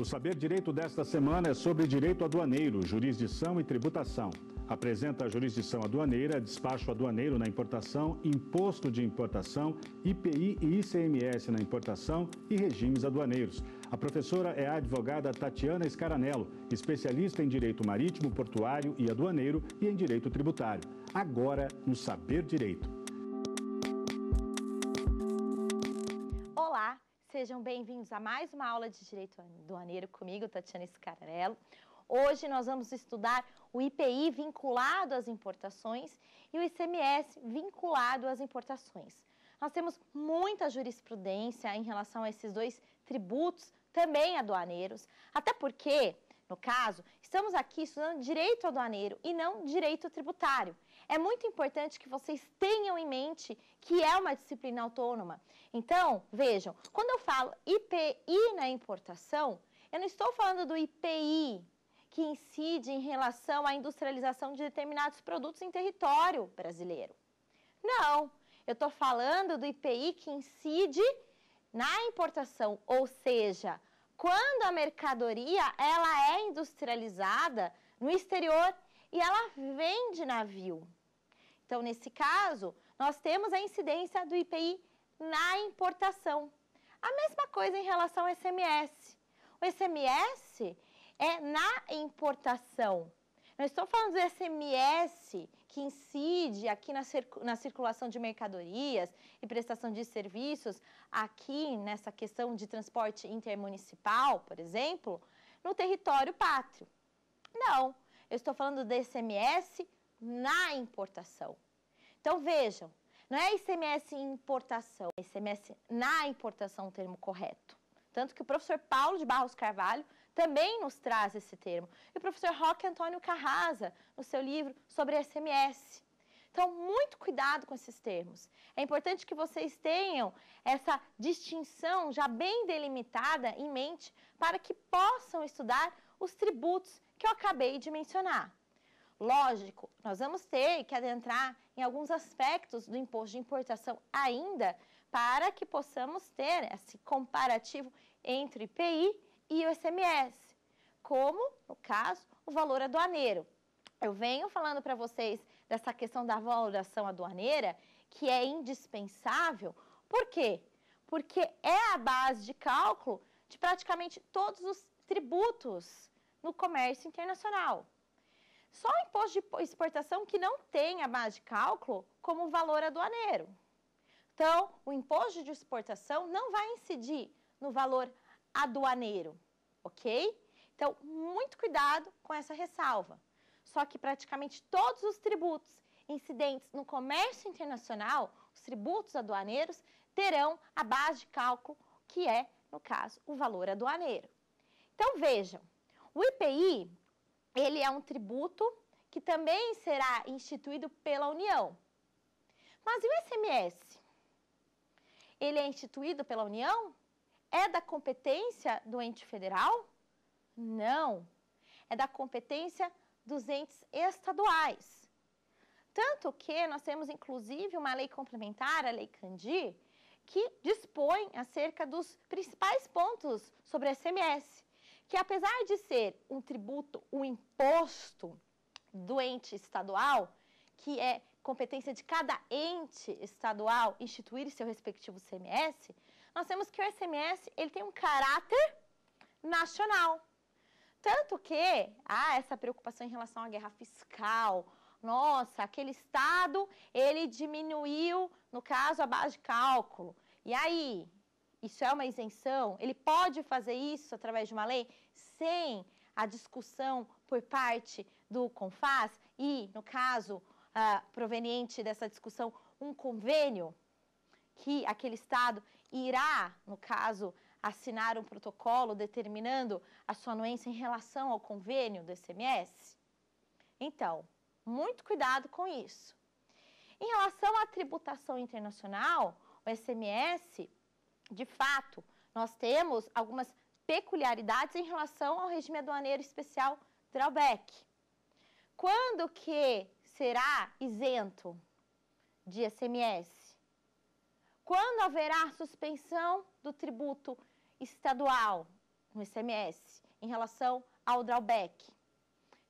O Saber Direito desta semana é sobre direito aduaneiro, jurisdição e tributação. Apresenta a jurisdição aduaneira, despacho aduaneiro na importação, imposto de importação, IPI e ICMS na importação e regimes aduaneiros. A professora é a advogada Tatiana Scaranello, especialista em direito marítimo, portuário e aduaneiro e em direito tributário. Agora no Saber Direito. Sejam bem-vindos a mais uma aula de Direito Aduaneiro comigo, Tatiana Scararello. Hoje nós vamos estudar o IPI vinculado às importações e o ICMS vinculado às importações. Nós temos muita jurisprudência em relação a esses dois tributos, também aduaneiros, até porque, no caso, estamos aqui estudando direito aduaneiro e não direito tributário é muito importante que vocês tenham em mente que é uma disciplina autônoma. Então, vejam, quando eu falo IPI na importação, eu não estou falando do IPI que incide em relação à industrialização de determinados produtos em território brasileiro. Não, eu estou falando do IPI que incide na importação, ou seja, quando a mercadoria ela é industrializada no exterior e ela vem de navio. Então, nesse caso, nós temos a incidência do IPI na importação. A mesma coisa em relação ao SMS. O SMS é na importação. Não estou falando do SMS que incide aqui na, na circulação de mercadorias e prestação de serviços, aqui nessa questão de transporte intermunicipal, por exemplo, no território pátrio. Não, eu estou falando do SMS na importação. Então vejam, não é ICMS importação, é ICMS na importação o termo correto. Tanto que o professor Paulo de Barros Carvalho também nos traz esse termo. E o professor Roque Antônio Carrasa, no seu livro sobre ICMS. Então, muito cuidado com esses termos. É importante que vocês tenham essa distinção já bem delimitada em mente para que possam estudar os tributos que eu acabei de mencionar. Lógico, nós vamos ter que adentrar em alguns aspectos do imposto de importação ainda para que possamos ter esse comparativo entre o IPI e o ICMS, como, no caso, o valor aduaneiro. Eu venho falando para vocês dessa questão da valoração aduaneira, que é indispensável. Por quê? Porque é a base de cálculo de praticamente todos os tributos no comércio internacional. Só o imposto de exportação que não tem a base de cálculo como valor aduaneiro. Então, o imposto de exportação não vai incidir no valor aduaneiro, ok? Então, muito cuidado com essa ressalva. Só que praticamente todos os tributos incidentes no comércio internacional, os tributos aduaneiros, terão a base de cálculo que é, no caso, o valor aduaneiro. Então, vejam, o IPI ele é um tributo que também será instituído pela União. Mas e o ICMS? Ele é instituído pela União? É da competência do ente federal? Não. É da competência dos entes estaduais. Tanto que nós temos, inclusive, uma lei complementar, a Lei Candir, que dispõe acerca dos principais pontos sobre o ICMS que apesar de ser um tributo, um imposto do ente estadual, que é competência de cada ente estadual instituir seu respectivo CMS, nós temos que o SMS ele tem um caráter nacional. Tanto que há essa preocupação em relação à guerra fiscal. Nossa, aquele estado, ele diminuiu, no caso, a base de cálculo. E aí, isso é uma isenção? Ele pode fazer isso através de uma lei sem a discussão por parte do CONFAS e, no caso, uh, proveniente dessa discussão, um convênio que aquele Estado irá, no caso, assinar um protocolo determinando a sua anuência em relação ao convênio do SMS? Então, muito cuidado com isso. Em relação à tributação internacional, o SMS de fato, nós temos algumas peculiaridades em relação ao regime aduaneiro especial drawback. Quando que será isento de ICMS? Quando haverá suspensão do tributo estadual no ICMS em relação ao drawback.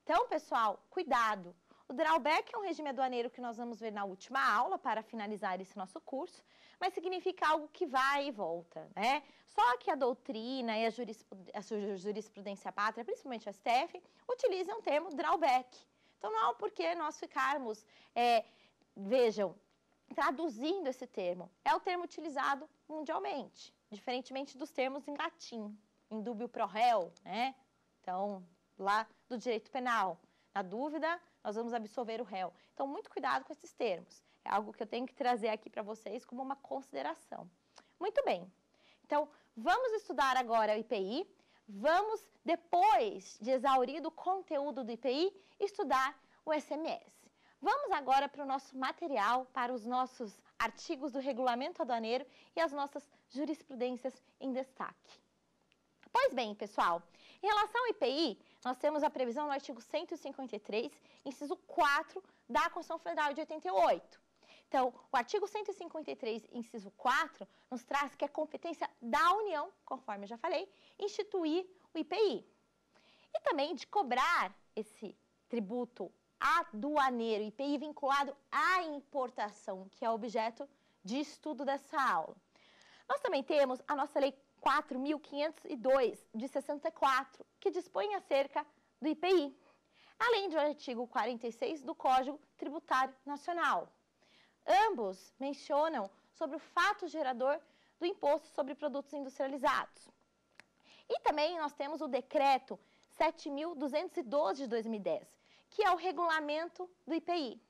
Então, pessoal, cuidado. O drawback é um regime aduaneiro que nós vamos ver na última aula para finalizar esse nosso curso, mas significa algo que vai e volta, né? Só que a doutrina e a, jurisprudência pátria, principalmente a STF, utilizam o termo drawback. Então, não há por que nós ficarmos, é, vejam, traduzindo esse termo. É o termo utilizado mundialmente, diferentemente dos termos em latim, em dúbio pro réu, né? Então, lá do direito penal. Na dúvida, nós vamos absolver o réu. Então, muito cuidado com esses termos. É algo que eu tenho que trazer aqui para vocês como uma consideração. Muito bem. Então, vamos estudar agora o IPI. Vamos, depois de exaurido o conteúdo do IPI, estudar o SMS. Vamos agora para o nosso material, para os nossos artigos do regulamento aduaneiro e as nossas jurisprudências em destaque. Pois bem, pessoal, em relação ao IPI, nós temos a previsão no artigo 153, inciso 4 da Constituição Federal de 88. Então, o artigo 153, inciso 4, nos traz que é competência da União, conforme eu já falei, instituir o IPI. E também de cobrar esse tributo aduaneiro, IPI vinculado à importação, que é objeto de estudo dessa aula. Nós também temos a nossa Lei 4.502, de 64, que dispõe acerca do IPI, além do artigo 46 do Código Tributário Nacional. Ambos mencionam sobre o fato gerador do imposto sobre produtos industrializados. E também nós temos o decreto 7.212 de 2010, que é o regulamento do IPI.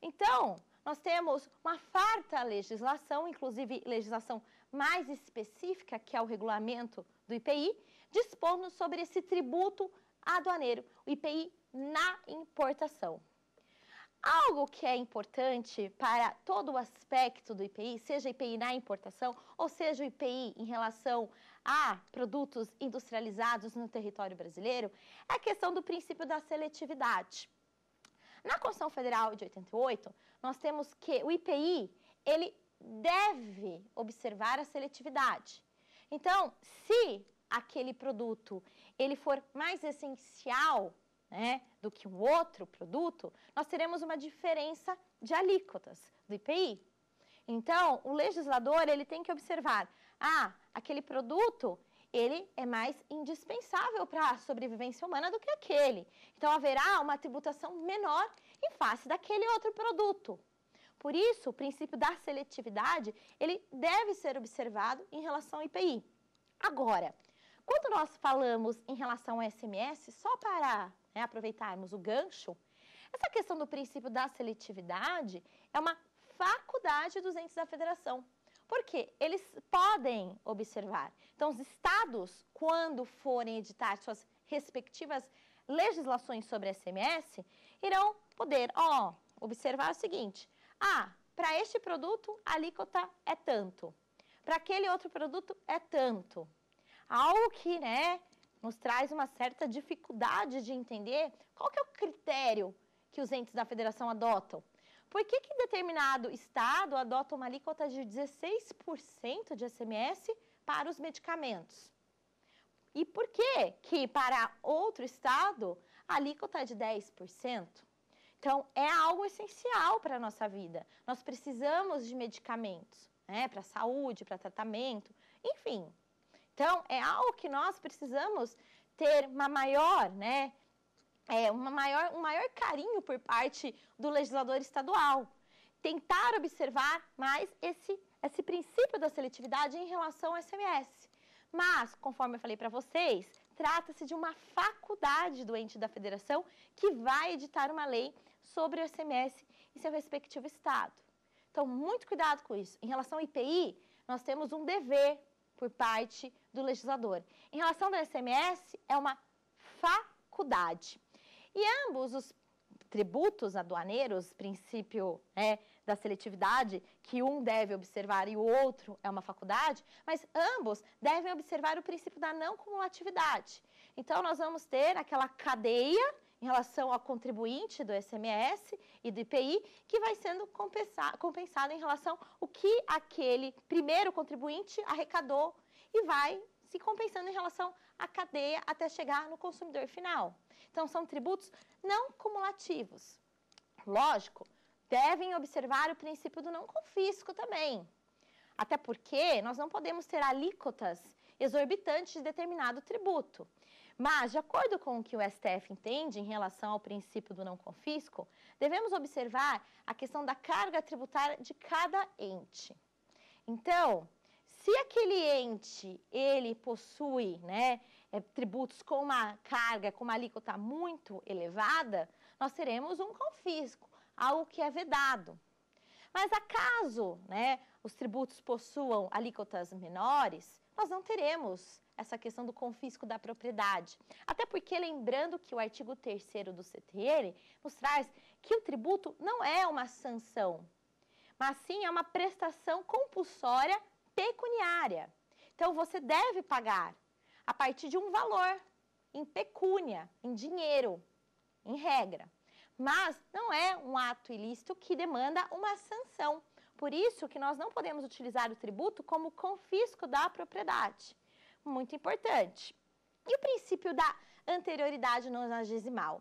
Então, nós temos uma farta legislação, inclusive legislação mais específica, que é o regulamento do IPI, dispondo sobre esse tributo aduaneiro, o IPI na importação. Algo que é importante para todo o aspecto do IPI, seja IPI na importação, ou seja o IPI em relação a produtos industrializados no território brasileiro, é a questão do princípio da seletividade. Na Constituição Federal de 88, nós temos que o IPI, ele deve observar a seletividade. Então, se aquele produto ele for mais essencial né, do que um outro produto, nós teremos uma diferença de alíquotas do IPI. Então, o legislador ele tem que observar, ah, aquele produto ele é mais indispensável para a sobrevivência humana do que aquele. Então, haverá uma tributação menor em face daquele outro produto. Por isso, o princípio da seletividade, ele deve ser observado em relação ao IPI. Agora, quando nós falamos em relação ao SMS, só para né, aproveitarmos o gancho, essa questão do princípio da seletividade é uma faculdade dos entes da federação. Porque eles podem observar. Então, os estados, quando forem editar suas respectivas legislações sobre SMS, irão poder, ó, observar o seguinte: ah, para este produto a alíquota é tanto, para aquele outro produto é tanto. Algo que, né, nos traz uma certa dificuldade de entender qual que é o critério que os entes da federação adotam. Por que, que determinado estado adota uma alíquota de 16% de SMS para os medicamentos? E por que que para outro estado a alíquota é de 10%? Então, é algo essencial para a nossa vida. Nós precisamos de medicamentos, né, para saúde, para tratamento, enfim. Então, é algo que nós precisamos ter uma maior, né, é, uma maior, um maior carinho por parte do legislador estadual. Tentar observar mais esse, esse princípio da seletividade em relação ao SMS. Mas, conforme eu falei para vocês, trata-se de uma faculdade do ente da federação que vai editar uma lei sobre o SMS em seu respectivo estado. Então, muito cuidado com isso. Em relação ao IPI, nós temos um dever por parte do legislador. Em relação ao SMS, é uma faculdade. E ambos os tributos aduaneiros, princípio né, da seletividade, que um deve observar e o outro é uma faculdade, mas ambos devem observar o princípio da não cumulatividade. Então, nós vamos ter aquela cadeia em relação ao contribuinte do SMS e do IPI, que vai sendo compensado em relação ao que aquele primeiro contribuinte arrecadou e vai se compensando em relação à cadeia até chegar no consumidor final. Então, são tributos não cumulativos. Lógico, devem observar o princípio do não confisco também. Até porque nós não podemos ter alíquotas exorbitantes de determinado tributo. Mas, de acordo com o que o STF entende em relação ao princípio do não confisco, devemos observar a questão da carga tributária de cada ente. Então, se aquele ente ele possui né, é, tributos com uma carga, com uma alíquota muito elevada, nós teremos um confisco, algo que é vedado. Mas acaso né, os tributos possuam alíquotas menores, nós não teremos essa questão do confisco da propriedade. Até porque, lembrando que o artigo 3 do CTN nos traz que o tributo não é uma sanção, mas sim é uma prestação compulsória pecuniária. Então, você deve pagar a partir de um valor, em pecúnia, em dinheiro, em regra. Mas não é um ato ilícito que demanda uma sanção. Por isso que nós não podemos utilizar o tributo como confisco da propriedade. Muito importante. E o princípio da anterioridade nonagesimal?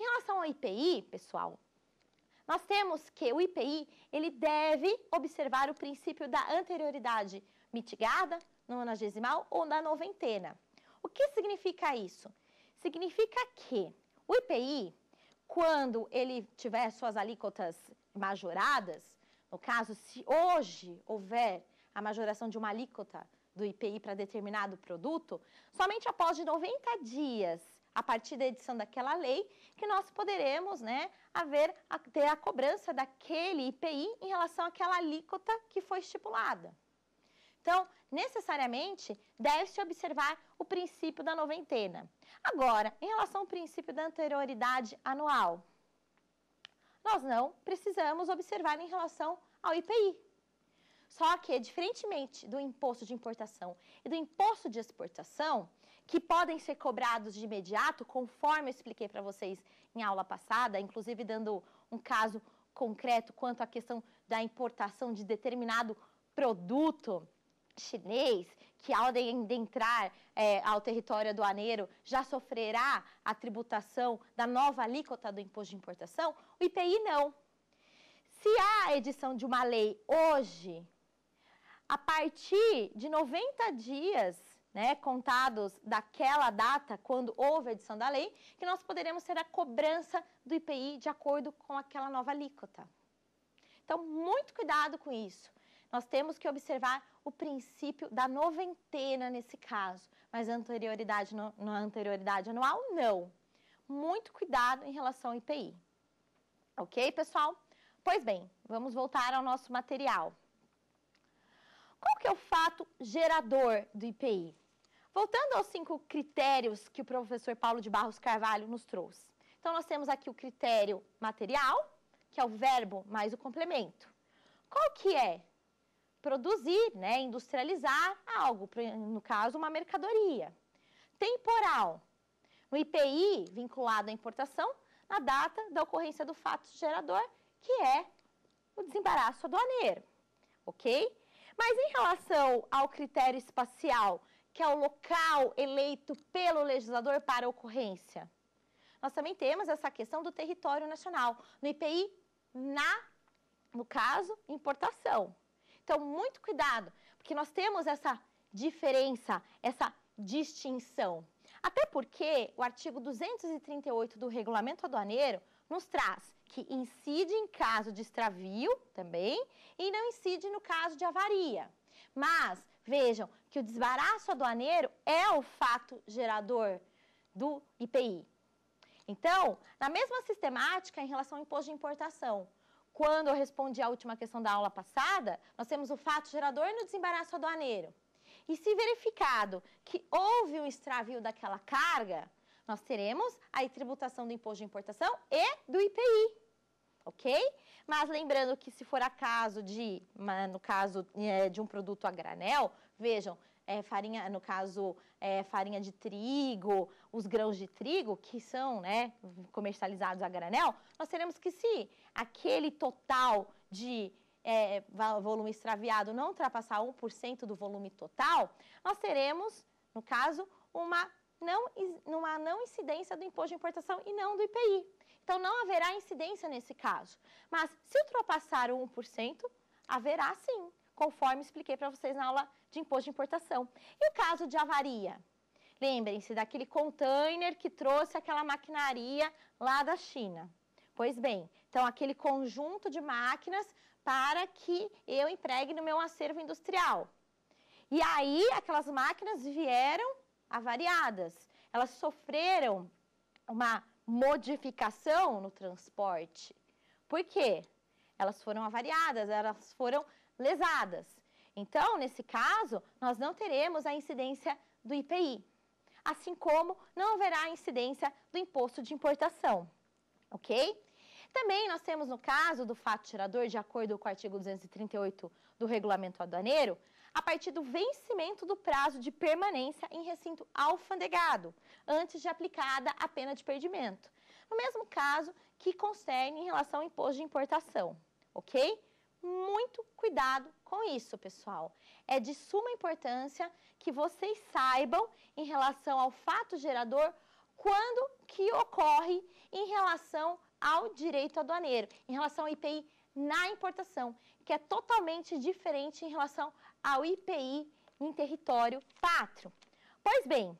Em relação ao IPI, pessoal, nós temos que o IPI ele deve observar o princípio da anterioridade mitigada, nonagesimal ou da noventena. O que significa isso? Significa que o IPI, quando ele tiver suas alíquotas majoradas, no caso, se hoje houver a majoração de uma alíquota do IPI para determinado produto, somente após de 90 dias, a partir da edição daquela lei, que nós poderemos né, haver, a, ter a cobrança daquele IPI em relação àquela alíquota que foi estipulada. Então, necessariamente, deve-se observar o princípio da noventena. Agora, em relação ao princípio da anterioridade anual, nós não precisamos observar em relação ao IPI. Só que, diferentemente do imposto de importação e do imposto de exportação, que podem ser cobrados de imediato, conforme eu expliquei para vocês em aula passada, inclusive dando um caso concreto quanto à questão da importação de determinado produto chinês, que ao de entrar é, ao território aduaneiro já sofrerá a tributação da nova alíquota do imposto de importação, o IPI não. Se há edição de uma lei hoje, a partir de 90 dias né, contados daquela data, quando houve a edição da lei, que nós poderemos ter a cobrança do IPI de acordo com aquela nova alíquota. Então, muito cuidado com isso. Nós temos que observar o princípio da noventena nesse caso, mas anterioridade, na anterioridade anual, não. Muito cuidado em relação ao IPI. Ok, pessoal? Pois bem, vamos voltar ao nosso material. Qual que é o fato gerador do IPI? Voltando aos cinco critérios que o professor Paulo de Barros Carvalho nos trouxe. Então, nós temos aqui o critério material, que é o verbo mais o complemento. Qual que é? Produzir, né, industrializar algo, no caso, uma mercadoria. Temporal, no IPI vinculado à importação, na data da ocorrência do fato gerador, que é o desembaraço aduaneiro, ok? Mas em relação ao critério espacial, que é o local eleito pelo legislador para ocorrência, nós também temos essa questão do território nacional. No IPI, na, no caso, importação. Então, muito cuidado, porque nós temos essa diferença, essa distinção. Até porque o artigo 238 do regulamento aduaneiro nos traz que incide em caso de extravio também e não incide no caso de avaria. Mas vejam que o desbaraço aduaneiro é o fato gerador do IPI. Então, na mesma sistemática em relação ao imposto de importação, quando eu respondi a última questão da aula passada, nós temos o fato gerador no desembaraço aduaneiro. E se verificado que houve um extravio daquela carga, nós teremos a tributação do imposto de importação e do IPI, ok? Mas lembrando que se for a caso de, no caso é, de um produto a granel, vejam, é, farinha, no caso, é, farinha de trigo, os grãos de trigo, que são né, comercializados a granel, nós teremos que se aquele total de é, volume extraviado não ultrapassar 1% do volume total, nós teremos no caso, uma não, uma não incidência do imposto de importação e não do IPI. Então, não haverá incidência nesse caso. Mas, se ultrapassar o 1%, haverá sim, conforme expliquei para vocês na aula de imposto de importação. E o caso de avaria? Lembrem-se daquele container que trouxe aquela maquinaria lá da China. Pois bem, então aquele conjunto de máquinas para que eu empregue no meu acervo industrial. E aí aquelas máquinas vieram avariadas. Elas sofreram uma modificação no transporte. Por quê? Elas foram avariadas, elas foram lesadas. Então, nesse caso, nós não teremos a incidência do IPI, assim como não haverá incidência do imposto de importação, ok? Também nós temos no caso do fato gerador, de acordo com o artigo 238 do regulamento aduaneiro, a partir do vencimento do prazo de permanência em recinto alfandegado, antes de aplicada a pena de perdimento. No mesmo caso que concerne em relação ao imposto de importação, ok? Muito cuidado com isso, pessoal. É de suma importância que vocês saibam em relação ao fato gerador quando que ocorre em relação ao direito aduaneiro, em relação ao IPI na importação, que é totalmente diferente em relação ao IPI em território pátrio. Pois bem,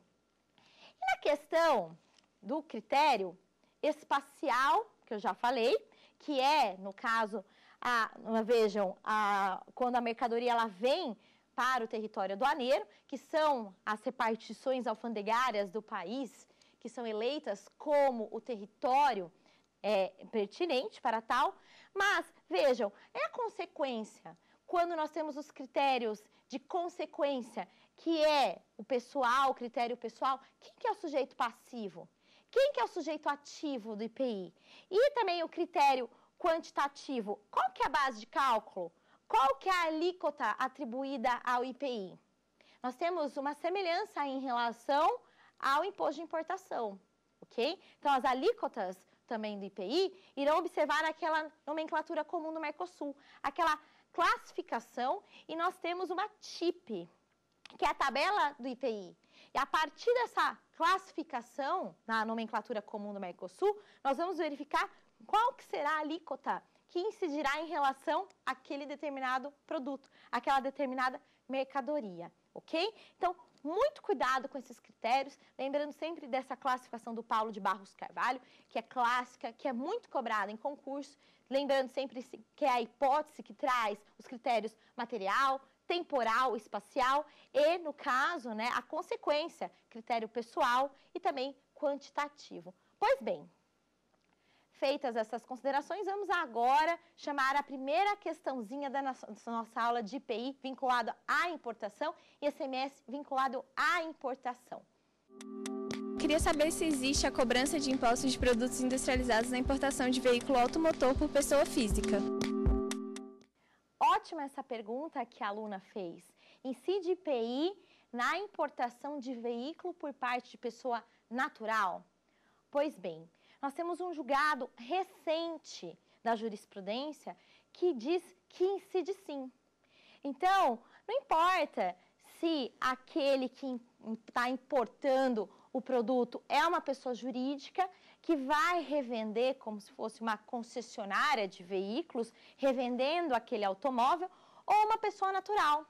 e na questão do critério espacial, que eu já falei, que é, no caso, a, vejam, a, quando a mercadoria ela vem para o território aduaneiro, que são as repartições alfandegárias do país, que são eleitas como o território é, pertinente para tal, mas vejam, é a consequência quando nós temos os critérios de consequência, que é o pessoal, o critério pessoal, quem que é o sujeito passivo? Quem que é o sujeito ativo do IPI? E também o critério quantitativo, qual que é a base de cálculo? Qual que é a alíquota atribuída ao IPI? Nós temos uma semelhança em relação ao imposto de importação, ok? Então, as alíquotas também do IPI irão observar aquela nomenclatura comum do Mercosul, aquela classificação e nós temos uma TIP, que é a tabela do IPI. E a partir dessa classificação na nomenclatura comum do Mercosul, nós vamos verificar qual que será a alíquota que incidirá em relação àquele determinado produto, aquela determinada mercadoria, ok? Então, muito cuidado com esses critérios, lembrando sempre dessa classificação do Paulo de Barros Carvalho, que é clássica, que é muito cobrada em concurso, lembrando sempre que é a hipótese que traz os critérios material, temporal, espacial e, no caso, né, a consequência, critério pessoal e também quantitativo. Pois bem, feitas essas considerações, vamos agora chamar a primeira questãozinha da nossa aula de IPI vinculado à importação e SMS vinculado à importação. Queria saber se existe a cobrança de impostos de produtos industrializados na importação de veículo automotor por pessoa física. Ótima essa pergunta que a aluna fez. Incide IPI na importação de veículo por parte de pessoa natural? Pois bem, nós temos um julgado recente da jurisprudência que diz que incide sim. Então, não importa se aquele que está importando o produto é uma pessoa jurídica que vai revender como se fosse uma concessionária de veículos, revendendo aquele automóvel, ou uma pessoa natural.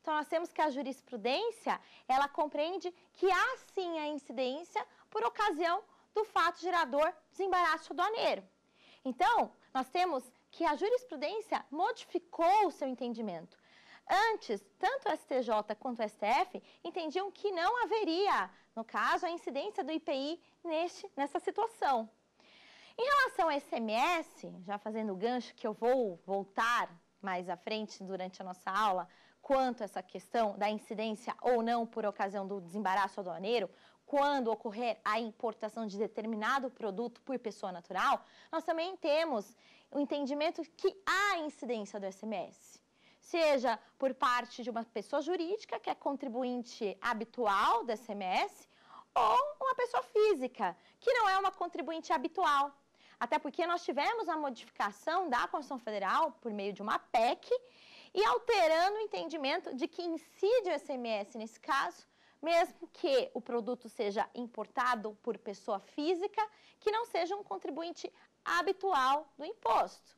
Então, nós temos que a jurisprudência, ela compreende que há sim a incidência por ocasião do fato gerador desembaraço aduaneiro. Então, nós temos que a jurisprudência modificou o seu entendimento. Antes, tanto o STJ quanto o STF entendiam que não haveria, no caso, a incidência do IPI neste, nessa situação. Em relação ao SMS, já fazendo o gancho que eu vou voltar mais à frente durante a nossa aula, quanto a essa questão da incidência ou não por ocasião do desembaraço aduaneiro, quando ocorrer a importação de determinado produto por pessoa natural, nós também temos o entendimento que há incidência do SMS. Seja por parte de uma pessoa jurídica, que é contribuinte habitual do SMS, ou uma pessoa física, que não é uma contribuinte habitual. Até porque nós tivemos a modificação da Constituição Federal por meio de uma PEC e alterando o entendimento de que incide o SMS nesse caso mesmo que o produto seja importado por pessoa física, que não seja um contribuinte habitual do imposto.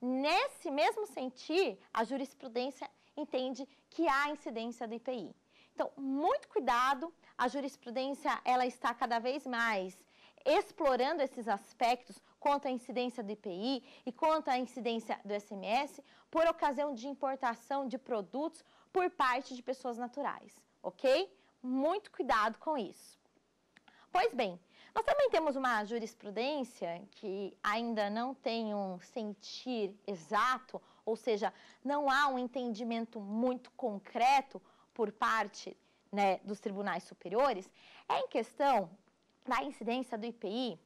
Nesse mesmo sentir, a jurisprudência entende que há incidência do IPI. Então, muito cuidado, a jurisprudência ela está cada vez mais explorando esses aspectos quanto à incidência do IPI e quanto à incidência do SMS por ocasião de importação de produtos por parte de pessoas naturais, ok? Muito cuidado com isso. Pois bem, nós também temos uma jurisprudência que ainda não tem um sentir exato, ou seja, não há um entendimento muito concreto por parte né, dos tribunais superiores, é em questão da incidência do IPI,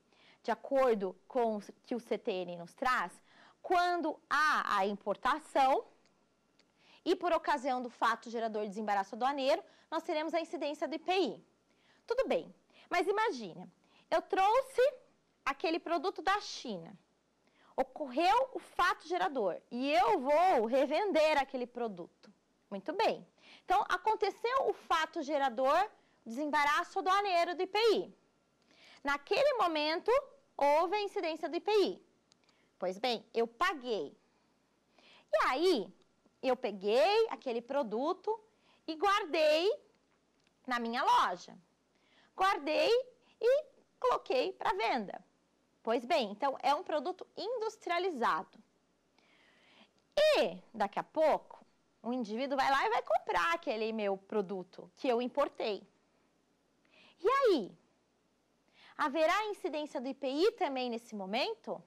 de acordo com o que o CTN nos traz, quando há a importação e por ocasião do fato gerador de desembaraço aduaneiro, nós teremos a incidência do IPI. Tudo bem, mas imagina, eu trouxe aquele produto da China, ocorreu o fato gerador e eu vou revender aquele produto. Muito bem. Então, aconteceu o fato gerador, desembaraço aduaneiro do IPI. Naquele momento, houve a incidência do IPI. Pois bem, eu paguei. E aí, eu peguei aquele produto e guardei na minha loja. Guardei e coloquei para venda. Pois bem, então é um produto industrializado. E daqui a pouco, o indivíduo vai lá e vai comprar aquele meu produto que eu importei. E aí? Haverá incidência do IPI também nesse momento?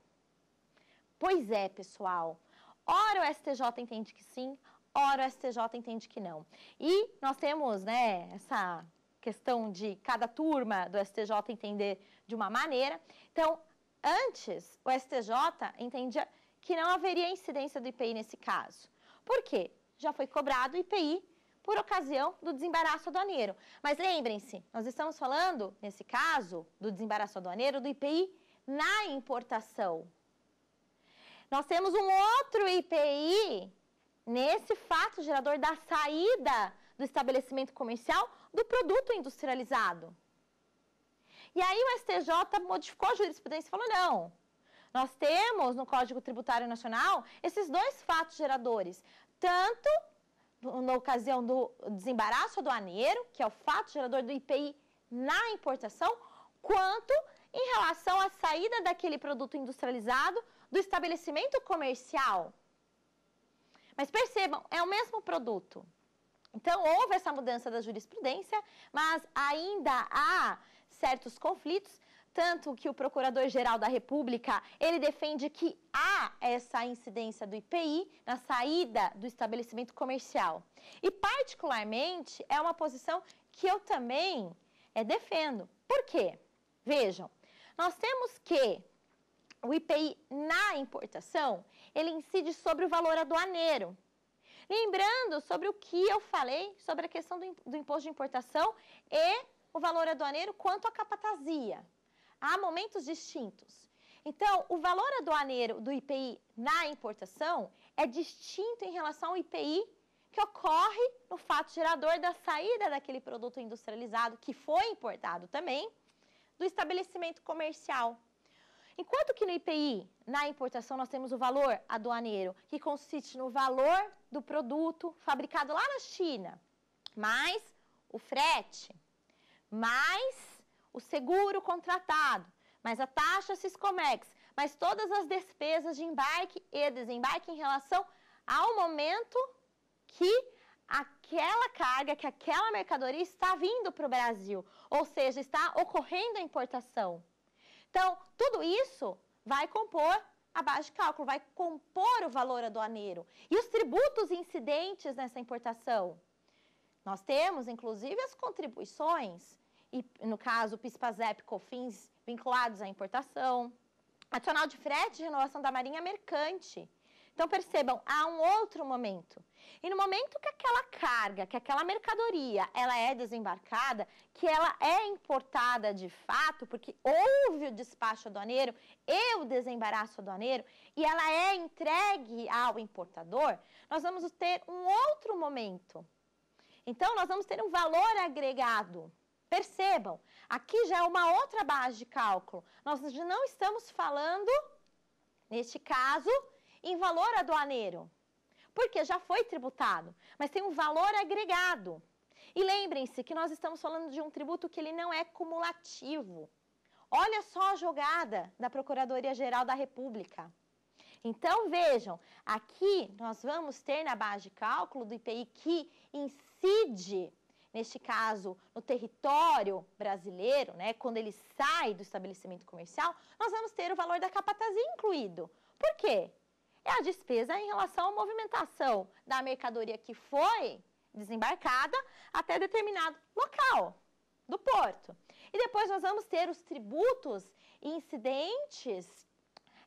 Pois é, pessoal. Ora o STJ entende que sim, ora o STJ entende que não. E nós temos, né, essa questão de cada turma do STJ entender de uma maneira. Então, antes, o STJ entendia que não haveria incidência do IPI nesse caso. Por quê? Já foi cobrado IPI por ocasião do desembaraço aduaneiro. Mas lembrem-se, nós estamos falando, nesse caso, do desembaraço aduaneiro, do IPI na importação. Nós temos um outro IPI nesse fato gerador da saída do estabelecimento comercial do produto industrializado. E aí o STJ modificou a jurisprudência e falou: não, nós temos no Código Tributário Nacional esses dois fatos geradores, tanto na ocasião do desembaraço aduaneiro, que é o fato gerador do IPI na importação, quanto em relação à saída daquele produto industrializado do estabelecimento comercial. Mas percebam, é o mesmo produto. Então, houve essa mudança da jurisprudência, mas ainda há certos conflitos tanto que o Procurador-Geral da República, ele defende que há essa incidência do IPI na saída do estabelecimento comercial. E, particularmente, é uma posição que eu também é, defendo. Por quê? Vejam, nós temos que o IPI na importação, ele incide sobre o valor aduaneiro. Lembrando sobre o que eu falei sobre a questão do, do imposto de importação e o valor aduaneiro quanto à capatazia há momentos distintos. Então, o valor aduaneiro do IPI na importação é distinto em relação ao IPI que ocorre no fato gerador da saída daquele produto industrializado que foi importado também do estabelecimento comercial. Enquanto que no IPI, na importação, nós temos o valor aduaneiro, que consiste no valor do produto fabricado lá na China, mais o frete, mais o seguro contratado, mais a taxa Siscomex, mais todas as despesas de embarque e desembarque em relação ao momento que aquela carga, que aquela mercadoria está vindo para o Brasil, ou seja, está ocorrendo a importação. Então, tudo isso vai compor a base de cálculo, vai compor o valor aduaneiro. E os tributos incidentes nessa importação? Nós temos, inclusive, as contribuições e, no caso, PIS-PASEP, COFINS vinculados à importação, adicional de frete e renovação da marinha mercante. Então, percebam, há um outro momento. E no momento que aquela carga, que aquela mercadoria, ela é desembarcada, que ela é importada de fato, porque houve o despacho aduaneiro e o desembaraço aduaneiro, e ela é entregue ao importador, nós vamos ter um outro momento, Então, nós vamos ter um valor agregado. Percebam, aqui já é uma outra base de cálculo. Nós não estamos falando, neste caso, em valor aduaneiro, porque já foi tributado, mas tem um valor agregado. E lembrem-se que nós estamos falando de um tributo que ele não é cumulativo. Olha só a jogada da Procuradoria-Geral da República. Então, vejam, aqui nós vamos ter na base de cálculo do IPI que incide, neste caso, no território brasileiro, né, quando ele sai do estabelecimento comercial, nós vamos ter o valor da capatazia incluído. Por quê? É a despesa em relação à movimentação da mercadoria que foi desembarcada até determinado local do porto. E depois nós vamos ter os tributos incidentes,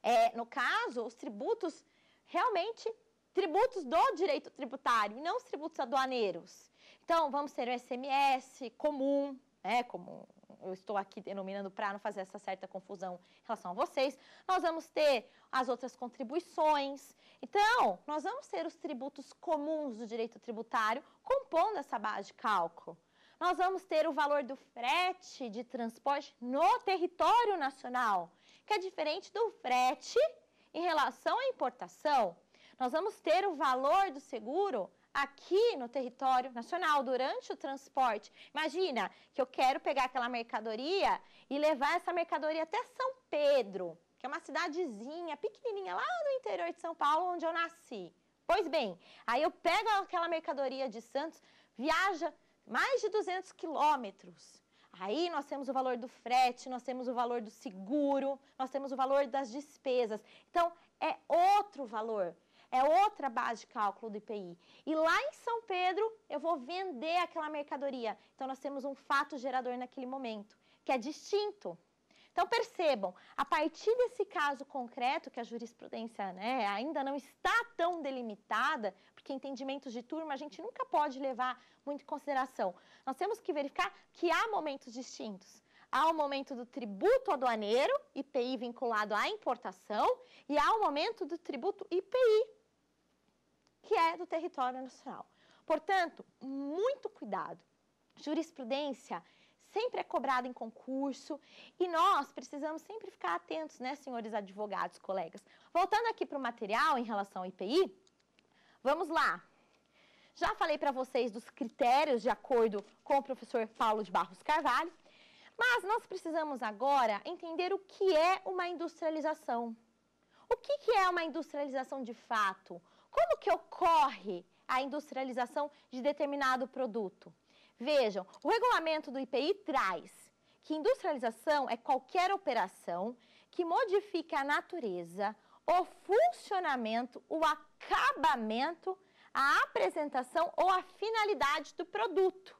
é, no caso, os tributos realmente tributos do direito tributário, e não os tributos aduaneiros. Então, vamos ter o SMS comum, né, como eu estou aqui denominando para não fazer essa certa confusão em relação a vocês. Nós vamos ter as outras contribuições. Então, nós vamos ter os tributos comuns do direito tributário compondo essa base de cálculo nós vamos ter o valor do frete de transporte no território nacional, que é diferente do frete em relação à importação. Nós vamos ter o valor do seguro aqui no território nacional durante o transporte. Imagina que eu quero pegar aquela mercadoria e levar essa mercadoria até São Pedro, que é uma cidadezinha pequenininha lá no interior de São Paulo, onde eu nasci. Pois bem, aí eu pego aquela mercadoria de Santos, viaja mais de 200 quilômetros. Aí nós temos o valor do frete, nós temos o valor do seguro, nós temos o valor das despesas. Então, é outro valor, é outra base de cálculo do IPI. E lá em São Pedro, eu vou vender aquela mercadoria. Então, nós temos um fato gerador naquele momento, que é distinto. Então, percebam, a partir desse caso concreto, que a jurisprudência né, ainda não está tão delimitada, porque entendimentos de turma a gente nunca pode levar muito em consideração. Nós temos que verificar que há momentos distintos. Há o momento do tributo aduaneiro, IPI vinculado à importação, e há o momento do tributo IPI, que é do território nacional. Portanto, muito cuidado. Jurisprudência sempre é cobrada em concurso e nós precisamos sempre ficar atentos, né, senhores advogados, colegas. Voltando aqui para o material em relação ao IPI, vamos lá. Já falei para vocês dos critérios de acordo com o professor Paulo de Barros Carvalho, mas nós precisamos agora entender o que é uma industrialização. O que, que é uma industrialização de fato? Como que ocorre a industrialização de determinado produto? Vejam, o regulamento do IPI traz que industrialização é qualquer operação que modifique a natureza, o funcionamento, o acabamento, a apresentação ou a finalidade do produto,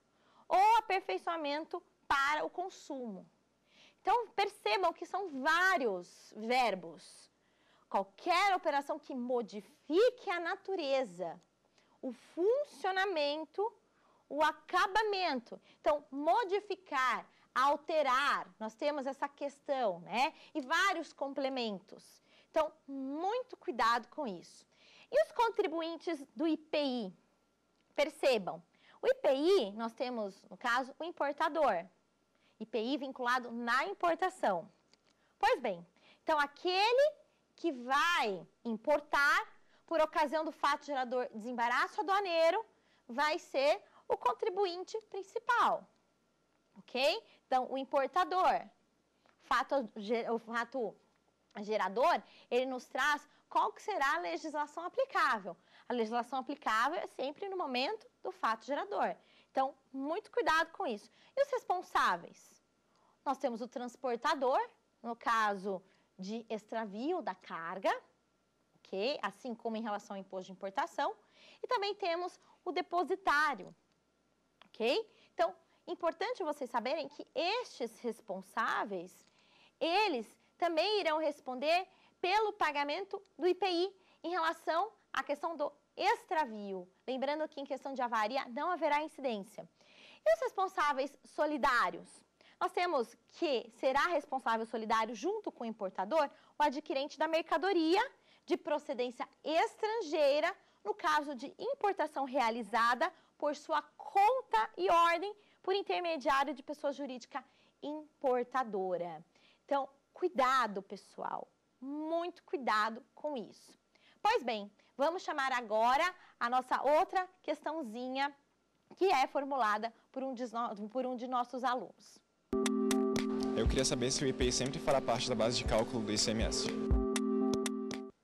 ou aperfeiçoamento para o consumo. Então, percebam que são vários verbos. Qualquer operação que modifique a natureza, o funcionamento o acabamento. Então, modificar, alterar, nós temos essa questão, né? E vários complementos. Então, muito cuidado com isso. E os contribuintes do IPI? Percebam, o IPI, nós temos, no caso, o importador. IPI vinculado na importação. Pois bem, então aquele que vai importar por ocasião do fato gerador desembaraço aduaneiro vai ser o contribuinte principal, ok? Então, o importador, fato, o fato gerador, ele nos traz qual que será a legislação aplicável. A legislação aplicável é sempre no momento do fato gerador. Então, muito cuidado com isso. E os responsáveis? Nós temos o transportador, no caso de extravio da carga, ok? Assim como em relação ao imposto de importação. E também temos o depositário, ok? Então, importante vocês saberem que estes responsáveis, eles também irão responder pelo pagamento do IPI em relação à questão do extravio. Lembrando que em questão de avaria não haverá incidência. E os responsáveis solidários? Nós temos que será responsável solidário junto com o importador o adquirente da mercadoria de procedência estrangeira no caso de importação realizada por sua conta e ordem por intermediário de pessoa jurídica importadora. Então, cuidado, pessoal, muito cuidado com isso. Pois bem, vamos chamar agora a nossa outra questãozinha que é formulada por um de, por um de nossos alunos. Eu queria saber se o IPI sempre fará parte da base de cálculo do ICMS.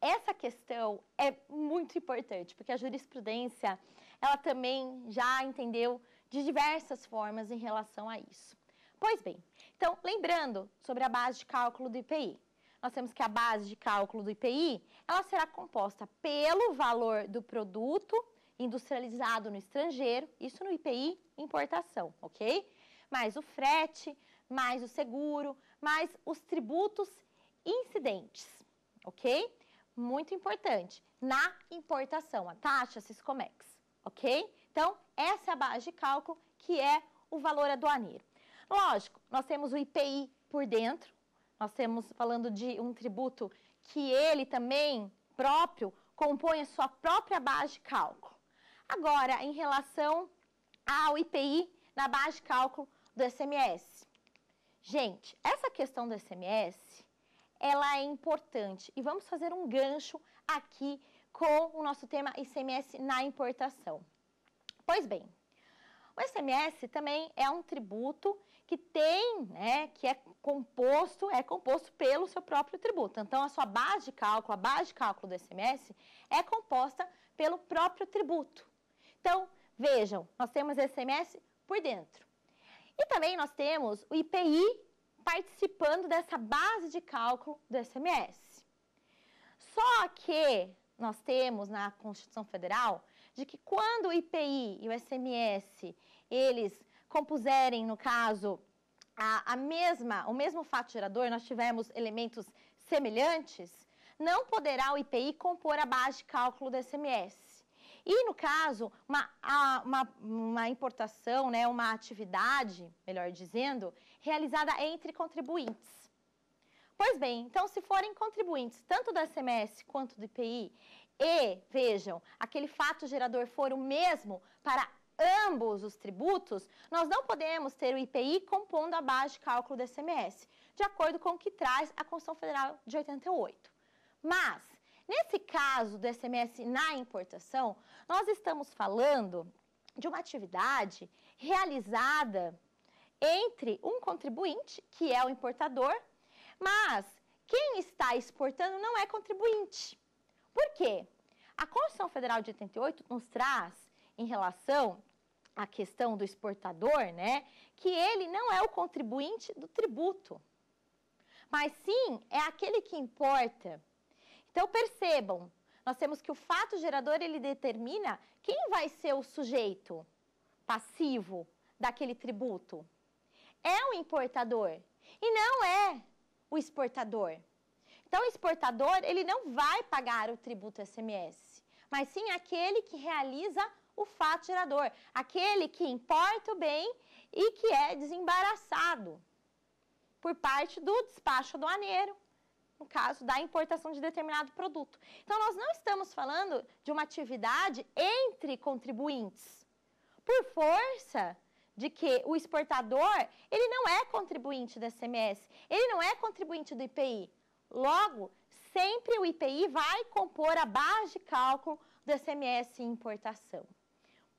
Essa questão é muito importante, porque a jurisprudência, ela também já entendeu de diversas formas em relação a isso. Pois bem, então, lembrando sobre a base de cálculo do IPI, nós temos que a base de cálculo do IPI, ela será composta pelo valor do produto industrializado no estrangeiro, isso no IPI importação, ok? Mais o frete, mais o seguro, mais os tributos incidentes, ok? Muito importante, na importação, a taxa Siscomex, ok? Então, essa é a base de cálculo que é o valor aduaneiro. Lógico, nós temos o IPI por dentro, nós temos falando de um tributo que ele também próprio compõe a sua própria base de cálculo. Agora, em relação ao IPI na base de cálculo do SMS. Gente, essa questão do SMS, ela é importante e vamos fazer um gancho aqui com o nosso tema ICMS na importação. Pois bem, o ICMS também é um tributo que tem, né, que é composto, é composto pelo seu próprio tributo. Então, a sua base de cálculo, a base de cálculo do ICMS é composta pelo próprio tributo. Então, vejam, nós temos ICMS por dentro. E também nós temos o IPI participando dessa base de cálculo do ICMS. Só que nós temos na Constituição Federal de que quando o IPI e o ICMS, eles compuserem, no caso, a, a mesma, o mesmo fato gerador, nós tivemos elementos semelhantes, não poderá o IPI compor a base de cálculo do SMS. E, no caso, uma, uma, uma, importação, né, uma atividade, melhor dizendo, realizada entre contribuintes. Pois bem, então, se forem contribuintes tanto do SMS quanto do IPI, e, vejam, aquele fato gerador for o mesmo para ambos os tributos, nós não podemos ter o IPI compondo a base de cálculo do ICMS, de acordo com o que traz a Constituição Federal de 88. Mas, nesse caso do ICMS na importação, nós estamos falando de uma atividade realizada entre um contribuinte, que é o importador, mas quem está exportando não é contribuinte. Por quê? A Constituição Federal de 88 nos traz, em relação a questão do exportador, né, que ele não é o contribuinte do tributo, mas sim é aquele que importa. Então percebam, nós temos que o fato gerador ele determina quem vai ser o sujeito passivo daquele tributo. É o importador e não é o exportador. Então o exportador ele não vai pagar o tributo SMS, mas sim aquele que realiza o fato gerador, aquele que importa o bem e que é desembaraçado por parte do despacho aduaneiro, no caso da importação de determinado produto. Então, nós não estamos falando de uma atividade entre contribuintes, por força de que o exportador, ele não é contribuinte do SMS, ele não é contribuinte do IPI. Logo, sempre o IPI vai compor a base de cálculo do SMS importação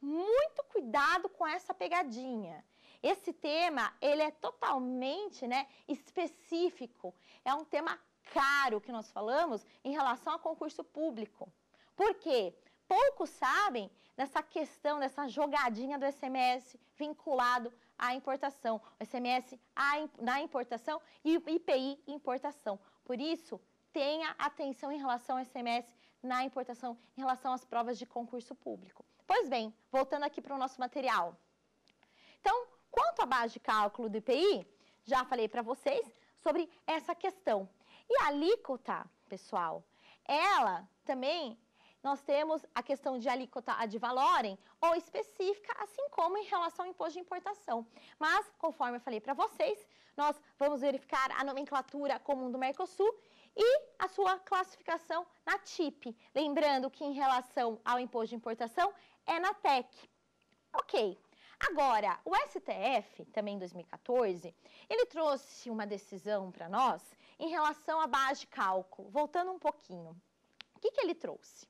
muito cuidado com essa pegadinha. Esse tema, ele é totalmente né, específico. É um tema caro que nós falamos em relação a concurso público. Por quê? Poucos sabem dessa questão, dessa jogadinha do SMS vinculado à importação. O SMS na importação e o IPI importação. Por isso, tenha atenção em relação ao SMS na importação, em relação às provas de concurso público. Pois bem, voltando aqui para o nosso material. Então, quanto à base de cálculo do IPI, já falei para vocês sobre essa questão. E a alíquota, pessoal, ela também nós temos a questão de alíquota ad valorem ou específica, assim como em relação ao imposto de importação. Mas, conforme eu falei para vocês, nós vamos verificar a nomenclatura comum do Mercosul e a sua classificação na TIP. Lembrando que em relação ao imposto de importação, é na TEC. Ok. Agora, o STF, também em 2014, ele trouxe uma decisão para nós em relação à base de cálculo. Voltando um pouquinho. O que, que ele trouxe?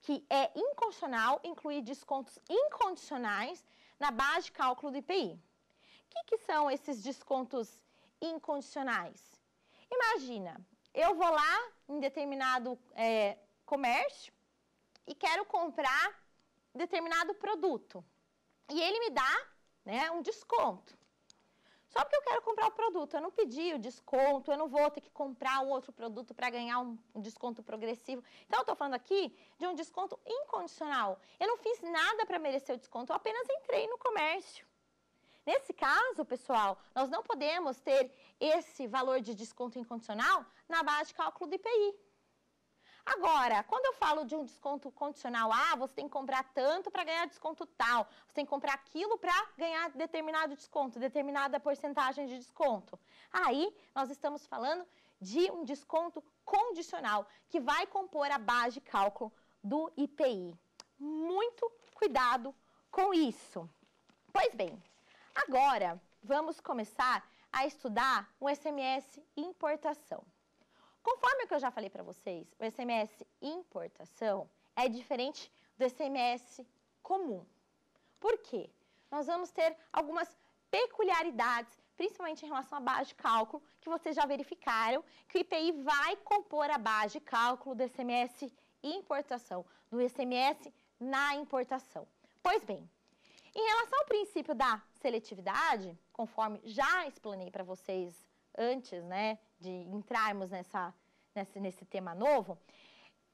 Que é incondicional incluir descontos incondicionais na base de cálculo do IPI. O que, que são esses descontos incondicionais? Imagina, eu vou lá em determinado é, comércio e quero comprar determinado produto. E ele me dá né, um desconto. Só porque eu quero comprar o produto, eu não pedi o desconto, eu não vou ter que comprar um outro produto para ganhar um, desconto progressivo. Então, eu estou falando aqui de um desconto incondicional. Eu não fiz nada para merecer o desconto, eu apenas entrei no comércio. Nesse caso, pessoal, nós não podemos ter esse valor de desconto incondicional na base de cálculo do IPI. Agora, quando eu falo de um desconto condicional, ah, você tem que comprar tanto para ganhar desconto tal, você tem que comprar aquilo para ganhar determinado desconto, determinada porcentagem de desconto. Aí, nós estamos falando de um desconto condicional, que vai compor a base de cálculo do IPI. Muito cuidado com isso. Pois bem, agora vamos começar a estudar o SMS importação. Conforme o que eu já falei para vocês, o SMS importação é diferente do SMS comum. Por quê? Nós vamos ter algumas peculiaridades, principalmente em relação à base de cálculo, que vocês já verificaram, que o IPI vai compor a base de cálculo do SMS importação, do SMS na importação. Pois bem, em relação ao princípio da seletividade, conforme já explanei para vocês antes, né, de entrarmos nessa, nesse, nesse tema novo,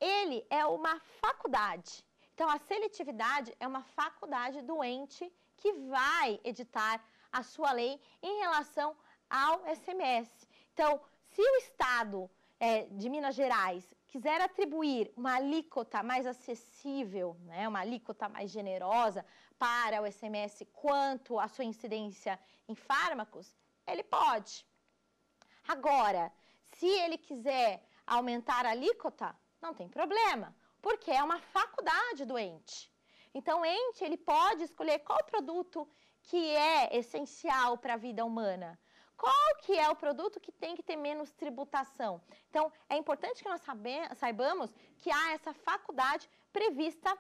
ele é uma faculdade. Então, a seletividade é uma faculdade do ente que vai editar a sua lei em relação ao SMS. Então, se o Estado é, de Minas Gerais quiser atribuir uma alíquota mais acessível, né, uma alíquota mais generosa para o SMS quanto à sua incidência em fármacos, ele pode. Agora, se ele quiser aumentar a alíquota, não tem problema, porque é uma faculdade do ente. Então, o ente ele pode escolher qual produto que é essencial para a vida humana. Qual que é o produto que tem que ter menos tributação? Então, é importante que nós saibamos que há essa faculdade prevista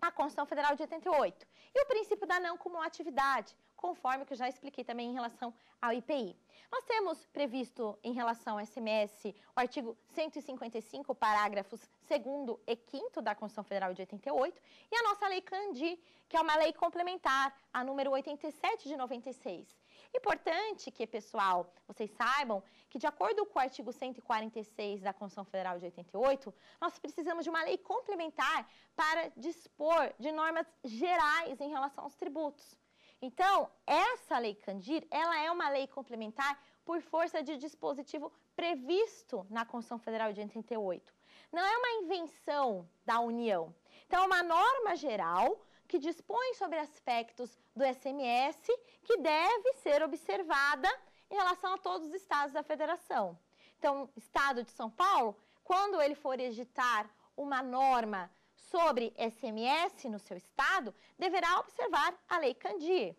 na Constituição Federal de 88. E o princípio da não cumulatividade, conforme que eu já expliquei também em relação ao IPI. Nós temos previsto em relação ao SMS o artigo 155, parágrafos 2 e 5 da Constituição Federal de 88 e a nossa Lei Candir, que é uma lei complementar, a número 87 de 96. Importante que, pessoal, vocês saibam que, de acordo com o artigo 146 da Constituição Federal de 88, nós precisamos de uma lei complementar para dispor de normas gerais em relação aos tributos. Então, essa lei Candir, ela é uma lei complementar por força de dispositivo previsto na Constituição Federal de 88. Não é uma invenção da União. Então, é uma norma geral que dispõe sobre aspectos do SMS que deve ser observada em relação a todos os estados da federação. Então, Estado de São Paulo, quando ele for editar uma norma sobre SMS no seu estado, deverá observar a Lei Candir.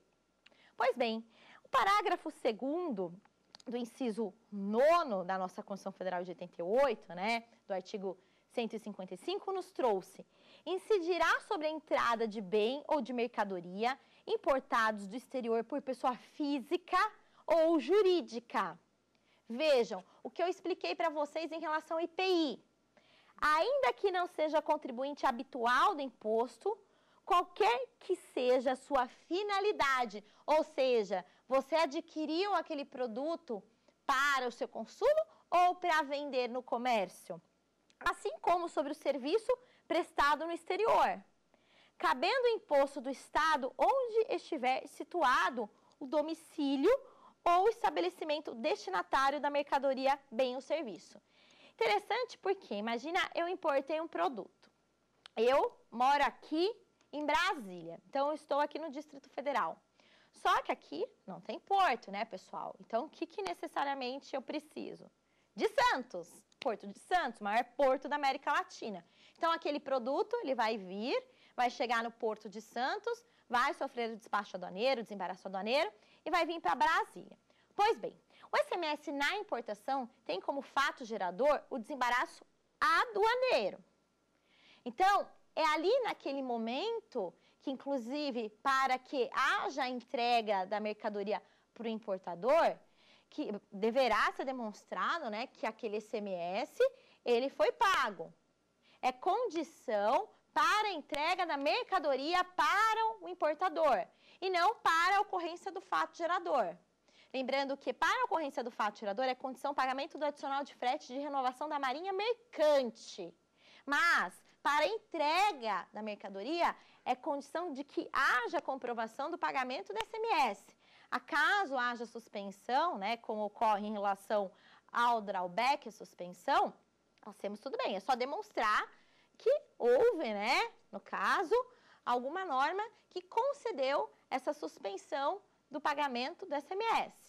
Pois bem, o parágrafo 2 do inciso 9 da nossa Constituição Federal de 88, né, do artigo 155, nos trouxe: incidirá sobre a entrada de bem ou de mercadoria importados do exterior por pessoa física ou jurídica. Vejam o que eu expliquei para vocês em relação ao IPI ainda que não seja contribuinte habitual do imposto, qualquer que seja a sua finalidade, ou seja, você adquiriu aquele produto para o seu consumo ou para vender no comércio, assim como sobre o serviço prestado no exterior, cabendo o imposto do estado onde estiver situado o domicílio ou estabelecimento destinatário da mercadoria, bem ou serviço. Interessante porque, imagina, eu importei um produto. Eu moro aqui em Brasília, então eu estou aqui no Distrito Federal. Só que aqui não tem porto, né, pessoal? Então, o que, que necessariamente eu preciso? De Santos, Porto de Santos, maior porto da América Latina. Então, aquele produto, ele vai vir, vai chegar no Porto de Santos, vai sofrer o despacho aduaneiro, desembaraço aduaneiro e vai vir para Brasília. Pois bem, o SMS na importação tem como fato gerador o desembaraço aduaneiro. Então, é ali naquele momento que, inclusive, para que haja entrega da mercadoria para o importador, que deverá ser demonstrado né, que aquele SMS ele foi pago. É condição para a entrega da mercadoria para o importador e não para a ocorrência do fato gerador. Lembrando que para a ocorrência do fato gerador é condição pagamento do adicional de frete de renovação da marinha mercante. Mas para a entrega da mercadoria é condição de que haja comprovação do pagamento do SMS. Acaso haja suspensão, né, como ocorre em relação ao drawback, suspensão, nós temos tudo bem, é só demonstrar que houve, né, no caso, alguma norma que concedeu essa suspensão do pagamento do SMS.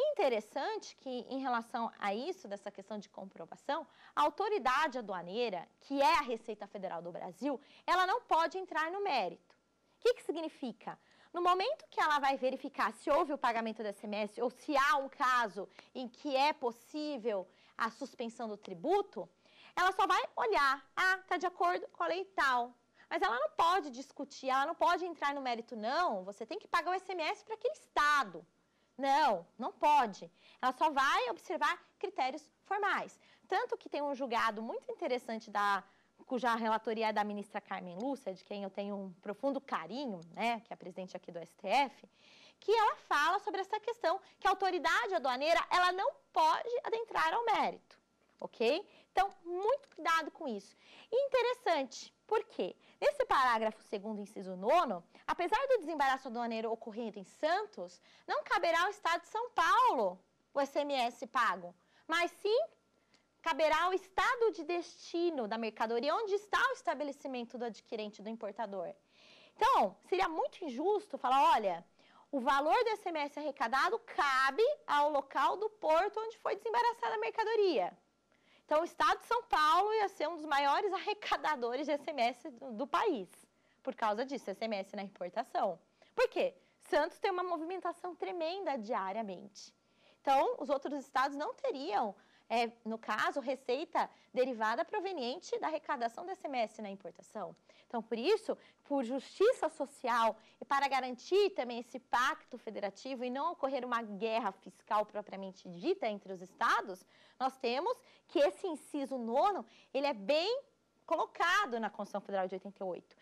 Interessante que, em relação a isso, dessa questão de comprovação, a autoridade aduaneira, que é a Receita Federal do Brasil, ela não pode entrar no mérito. O que, que significa? No momento que ela vai verificar se houve o pagamento do SMS ou se há um caso em que é possível a suspensão do tributo, ela só vai olhar, ah, está de acordo com a lei tal, mas ela não pode discutir, ela não pode entrar no mérito, não. Você tem que pagar o SMS para aquele Estado. Não, não pode. Ela só vai observar critérios formais. Tanto que tem um julgado muito interessante da cuja relatoria é da ministra Carmen Lúcia, de quem eu tenho um profundo carinho, né, que é a presidente aqui do STF, que ela fala sobre essa questão que a autoridade aduaneira, ela não pode adentrar ao mérito, ok? Então, muito cuidado com isso. E interessante, por quê? Nesse parágrafo segundo, inciso nono, apesar do desembaraço aduaneiro ocorrido em Santos, não caberá ao Estado de São Paulo o SMS pago, mas sim caberá ao estado de destino da mercadoria, onde está o estabelecimento do adquirente, do importador. Então, seria muito injusto falar, olha, o valor do SMS arrecadado cabe ao local do porto onde foi desembaraçada a mercadoria. Então, o Estado de São Paulo ia ser um dos maiores arrecadadores de SMS do, do país, por causa disso, SMS na importação. Por quê? Santos tem uma movimentação tremenda diariamente. Então, os outros estados não teriam, é, no caso, receita derivada proveniente da arrecadação do SMS na importação. Então, por isso, por justiça social e para garantir também esse pacto federativo e não ocorrer uma guerra fiscal propriamente dita entre os estados, nós temos que esse inciso nono, ele é bem colocado na Constituição Federal de 88.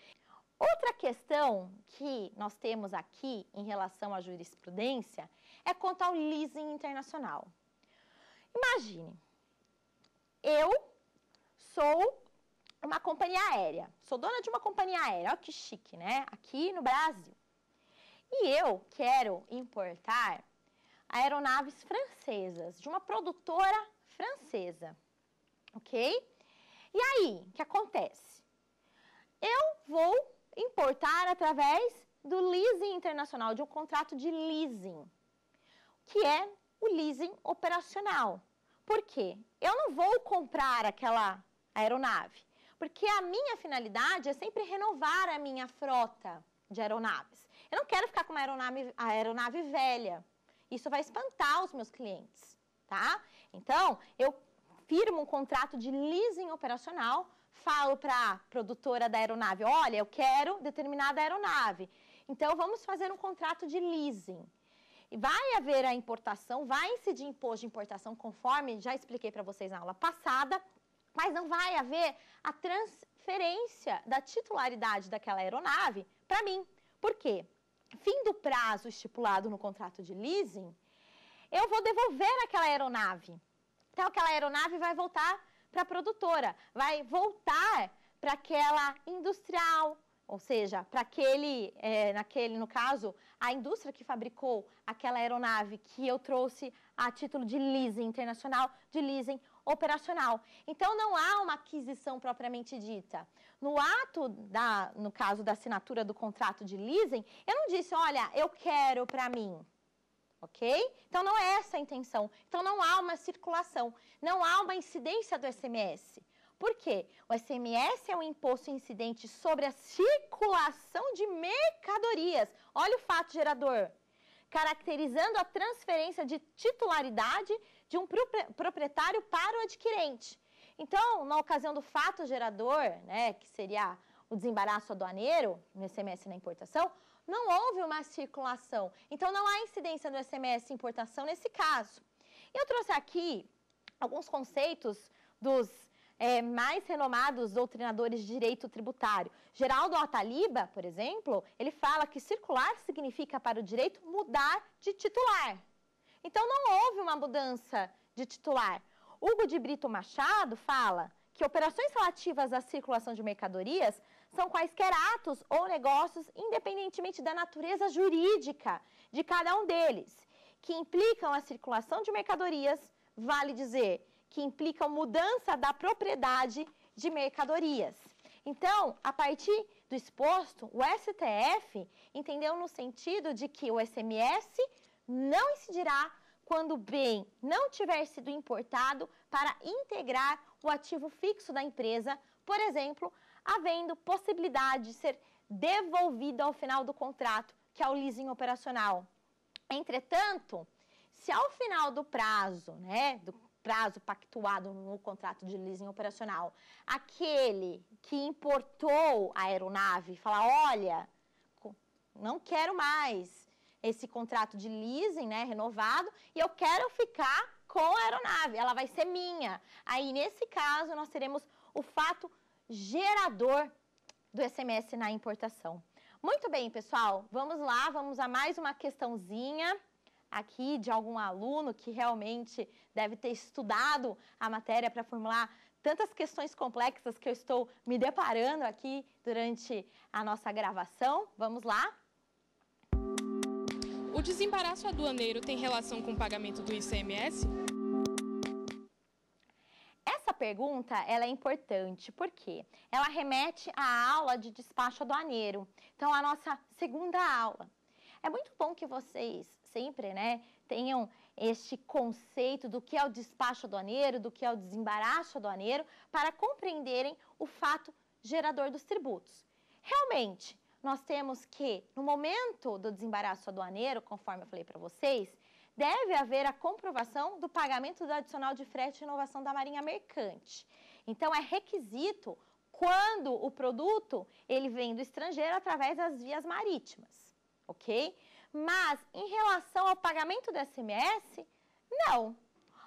Outra questão que nós temos aqui em relação à jurisprudência é quanto ao leasing internacional. Imagine, eu sou uma companhia aérea. Sou dona de uma companhia aérea. Olha que chique, né? Aqui no Brasil. E eu quero importar aeronaves francesas, de uma produtora francesa. Ok? E aí, o que acontece? Eu vou importar através do leasing internacional, de um contrato de leasing, que é o leasing operacional. Por quê? Eu não vou comprar aquela aeronave. Porque a minha finalidade é sempre renovar a minha frota de aeronaves. Eu não quero ficar com uma aeronave, aeronave velha. Isso vai espantar os meus clientes, tá? Então, eu firmo um contrato de leasing operacional, falo para a produtora da aeronave, olha, eu quero determinada aeronave. Então, vamos fazer um contrato de leasing. Vai haver a importação, vai incidir imposto de importação, conforme já expliquei para vocês na aula passada, mas não vai haver a transferência da titularidade daquela aeronave para mim. Por quê? Fim do prazo estipulado no contrato de leasing, eu vou devolver aquela aeronave. Então, aquela aeronave vai voltar para a produtora, vai voltar para aquela industrial, ou seja, para aquele, é, naquele, no caso, a indústria que fabricou aquela aeronave que eu trouxe a título de leasing internacional, de leasing operacional. Então, não há uma aquisição propriamente dita. No ato, da, no caso da assinatura do contrato de leasing, eu não disse, olha, eu quero para mim. Ok? Então, não é essa a intenção. Então, não há uma circulação, não há uma incidência do SMS. Por quê? O SMS é um imposto incidente sobre a circulação de mercadorias. Olha o fato gerador. Caracterizando a transferência de titularidade de um proprietário para o adquirente. Então, na ocasião do fato gerador, né, que seria o desembaraço aduaneiro, no SMS na importação, não houve uma circulação. Então, não há incidência do SMS importação nesse caso. Eu trouxe aqui alguns conceitos dos é, mais renomados doutrinadores de direito tributário. Geraldo Ataliba, por exemplo, ele fala que circular significa para o direito mudar de titular. Então, não houve uma mudança de titular. Hugo de Brito Machado fala que operações relativas à circulação de mercadorias são quaisquer atos ou negócios, independentemente da natureza jurídica de cada um deles, que implicam a circulação de mercadorias, vale dizer, que implicam mudança da propriedade de mercadorias. Então, a partir do exposto, o STF entendeu no sentido de que o SMS não incidirá quando o bem não tiver sido importado para integrar o ativo fixo da empresa, por exemplo, havendo possibilidade de ser devolvido ao final do contrato, que é o leasing operacional. Entretanto, se ao final do prazo, né, do prazo pactuado no contrato de leasing operacional, aquele que importou a aeronave fala, olha, não quero mais, esse contrato de leasing, né, renovado, e eu quero ficar com a aeronave, ela vai ser minha. Aí, nesse caso, nós teremos o fato gerador do SMS na importação. Muito bem, pessoal, vamos lá, vamos a mais uma questãozinha aqui de algum aluno que realmente deve ter estudado a matéria para formular tantas questões complexas que eu estou me deparando aqui durante a nossa gravação. Vamos lá? O desembaraço aduaneiro tem relação com o pagamento do ICMS? Essa pergunta ela é importante porque ela remete à aula de despacho aduaneiro. Então, a nossa segunda aula. É muito bom que vocês sempre né, tenham este conceito do que é o despacho aduaneiro, do que é o desembaraço aduaneiro, para compreenderem o fato gerador dos tributos. Realmente, nós temos que, no momento do desembaraço aduaneiro, conforme eu falei para vocês, deve haver a comprovação do pagamento do adicional de frete e inovação da Marinha Mercante. Então, é requisito quando o produto ele vem do estrangeiro através das vias marítimas, ok? Mas, em relação ao pagamento do SMS, não.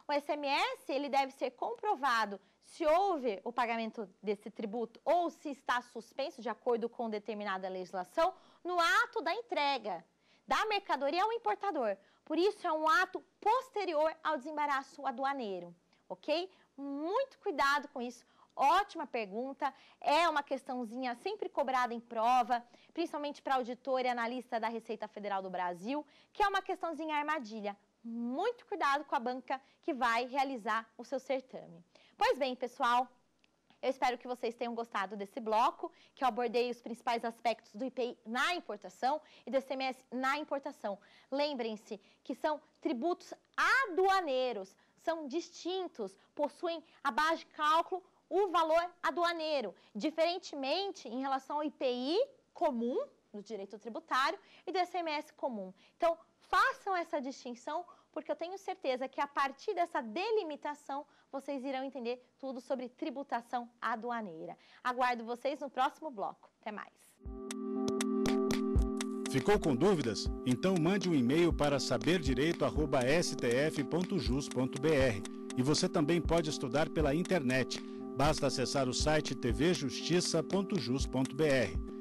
O SMS ele deve ser comprovado se houve o pagamento desse tributo ou se está suspenso de acordo com determinada legislação no ato da entrega da mercadoria ao importador. Por isso, é um ato posterior ao desembaraço aduaneiro, ok? Muito cuidado com isso. Ótima pergunta. É uma questãozinha sempre cobrada em prova, principalmente para auditor e analista da Receita Federal do Brasil, que é uma questãozinha armadilha. Muito cuidado com a banca que vai realizar o seu certame. Pois bem, pessoal, eu espero que vocês tenham gostado desse bloco, que eu abordei os principais aspectos do IPI na importação e do ICMS na importação. Lembrem-se que são tributos aduaneiros, são distintos, possuem a base de cálculo o valor aduaneiro, diferentemente em relação ao IPI comum, do direito tributário, e do ICMS comum. Então, façam essa distinção, porque eu tenho certeza que a partir dessa delimitação vocês irão entender tudo sobre tributação aduaneira. Aguardo vocês no próximo bloco. Até mais. Ficou com dúvidas? Então mande um e-mail para saberdireito@stf.jus.br. E você também pode estudar pela internet. Basta acessar o site tvjustiça.jus.br.